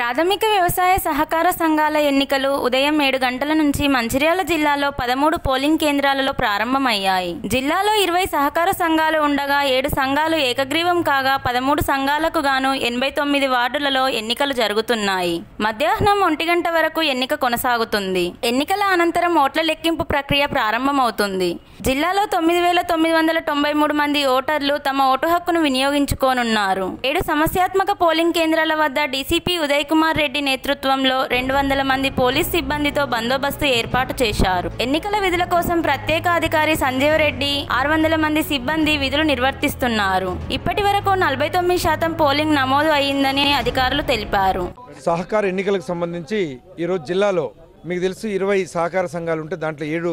ప్రాథమిక వ్యవసాయ సహకార సంఘాల ఎన్నికలు ఉదయం ఏడు గంటల నుంచి మంచిర్యాల జిల్లాలో పదమూడు పోలింగ్ కేంద్రాలలో ప్రారంభమయ్యాయి. జిల్లాలో ఇరవై సహకార సంఘాలు ఉండగా ఏడు సంఘాలు ఏకగ్రీవం కాగా పదమూడు సంఘాలకు గాను ఎనభై తొమ్మిది వార్డులలో ఎన్నికలు జరుగుతున్నాయి. మధ్యాహ్నం ఒంటి గంట వరకు ఎన్నిక కొనసాగుతుంది. ఎన్నికల అనంతరం ఓట్ల లెక్కింపు ప్రక్రియ ప్రారంభమవుతుంది. జిల్లాలో తొమ్మిది వేల తొమ్మిది వందల తొంభై మూడు మంది ఓటర్లు తమ ఓటు హక్కును వినియోగించుకోనున్నారు. ఏడు సమస్యాత్మక పోలింగ్ కేంద్రాల వద్ద డీసీపీ ఉదయ్ కుమార్ రెడ్డి నేతృత్వంలో రెండు వందల మంది పోలీస్ సిబ్బందితో బందోబస్తు ఏర్పాటు చేశారు. ఎన్నికల విధుల కోసం ప్రత్యేక అధికారి సంజీవ్ రెడ్డి ఆరు వందల మంది సిబ్బంది విధులు నిర్వర్తిస్తున్నారు. ఇప్పటి వరకు నలభై తొమ్మిది శాతం పోలింగ్ నమోదు అయిందని అధికారులు తెలిపారు. సహకార ఎన్నికలకు సంబంధించి ఈరోజు జిల్లాలో మీకు తెలుసు ఇరవై సహకార సంఘాలు ఉంటే దాంట్లో ఏడు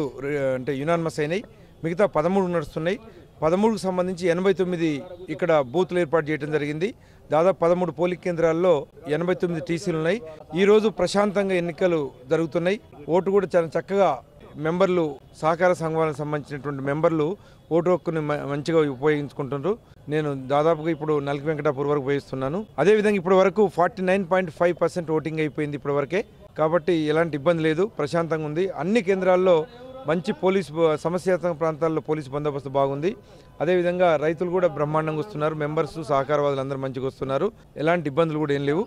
అంటే యునాన్మస్ అయినాయి. మిగతా పదమూడు నడుస్తున్నాయి. పదమూడుకు సంబంధించి ఎనభై తొమ్మిది ఇక్కడ బూత్లు ఏర్పాటు చేయడం జరిగింది. దాదాపు పదమూడు పోలింగ్ కేంద్రాల్లో ఎనభై తొమ్మిది టీసీలు ఉన్నాయి. ఈరోజు ప్రశాంతంగా ఎన్నికలు జరుగుతున్నాయి. ఓటు కూడా చాలా చక్కగా మెంబర్లు సహకార సంఘాలకు సంబంధించినటువంటి మెంబర్లు ఓటు హక్కుని మంచిగా ఉపయోగించుకుంటున్నారు. నేను దాదాపుగా ఇప్పుడు నల్కి వెంకటాపూర్ వరకు ఉపయోగిస్తున్నాను అదేవిధంగా ఇప్పటి వరకు forty nine point five percent voting అయిపోయింది ఇప్పటి వరకే. కాబట్టి ఎలాంటి ఇబ్బంది లేదు. ప్రశాంతంగా ఉంది. అన్ని కేంద్రాల్లో మంచి పోలీస్ సమస్యాత్మక ప్రాంతాల్లో పోలీసు బందోబస్తు బాగుంది. అదేవిధంగా రైతులు కూడా బ్రహ్మాండంగా వస్తున్నారు. మెంబర్స్ సహకారవాదులు అందరూ మంచిగా వస్తున్నారు. ఎలాంటి ఇబ్బందులు కూడా ఏం లేవు.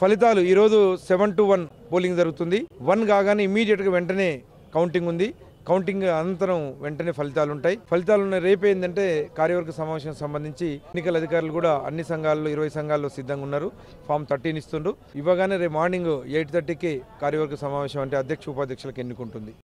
ఫలితాలు ఈరోజు సెవెన్ టు వన్ పోలింగ్ జరుగుతుంది. వన్ కాగానే ఇమీడియట్గా వెంటనే కౌంటింగ్ ఉంది. కౌంటింగ్ అనంతరం వెంటనే ఫలితాలు ఉంటాయి. ఫలితాలు ఉన్న రేపు ఏంటంటే కార్యవర్గ సమావేశం సంబంధించి ఎన్నికల అధికారులు కూడా అన్ని సంఘాల్లో ఇరవై సంఘాల్లో సిద్ధంగా ఉన్నారు. ఫామ్ థర్టీన్ ఇస్తుండ్రు. ఇవ్వగానే రేపు మార్నింగ్ ఎయిట్ థర్టీకి కార్యవర్గ సమావేశం అంటే అధ్యక్ష ఉపాధ్యక్షులకు ఎన్నుకుంటుంది.